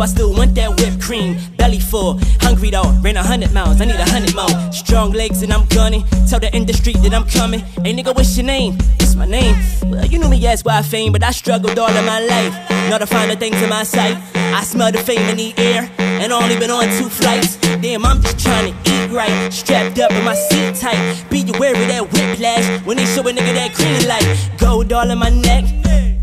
whipped cream, belly full. Hungry though, ran a hundred miles, I need a hundred more. Strong legs and I'm gunning. Tell the industry that I'm coming. Hey nigga, what's your name? What's my name? Well, you knew me as why I fame, but I struggled all of my life. Not to find the things in my sight. I smell the fame in the air, and only been on two flights. Damn, I'm just trying to eat right. Strapped up in my seat tight. Be aware of that whiplash when they show a nigga that green light. Gold all in my neck,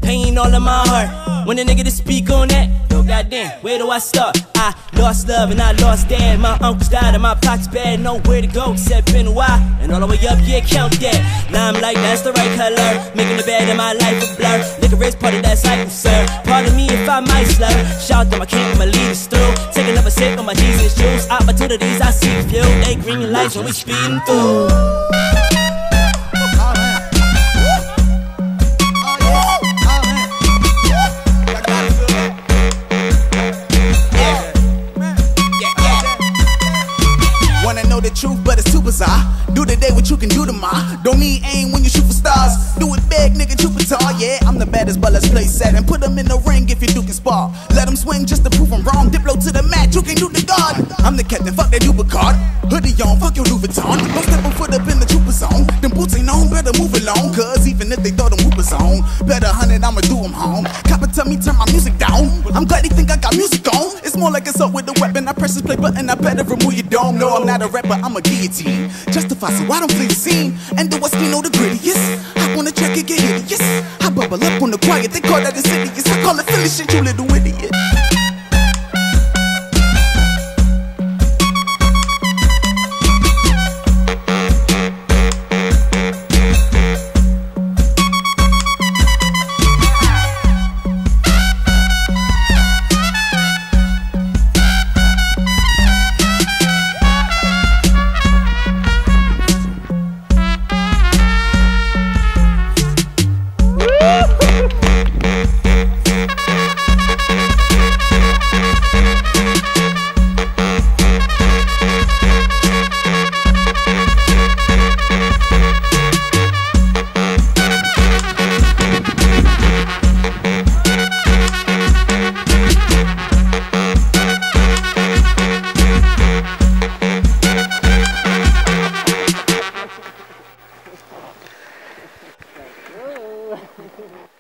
pain all in my heart. When a nigga to speak on that, no goddamn, where do I start? I lost love and I lost dad. My uncles died and my pockets bad. Nowhere to go except NY. And all the way up, yeah, count that. Now I'm like, that's the right color. Making the bad in my life a blur. Licorice part of that cycle, sir. Pardon me if I might slur. Shout out to my king, my leaders through. Take another sip on my Jesus juice. Opportunities I see few. They green lights when we speeding through. Know the truth, but it's too bizarre. Do today what you can do tomorrow. Don't need aim when you shoot for stars. Do it big, nigga, Jupiter. Yeah, I'm the baddest, but let's play seven. Put them in the ring if you do can spar. Let them swing just to prove I'm wrong. I'm the captain, fuck that Uber card. Hoodie on, fuck your Louis Vuitton. Don't step a foot up in the trooper zone. Them boots ain't on, better move along. Cause even if they throw them whoopers on, better hundred, I'ma do them home. Copper tell me turn my music down. I'm glad he think I got music on. It's more like it's up with the weapon. I press this play button, I better remove your dome. No, I'm not a rapper, I'm a guillotine. Justify so I don't flee the scene. And do what's me know the grittiest. On the track and get hideous. I bubble up on the quiet, they call that insidious. I call it Philly shit, you little idiot. Gracias.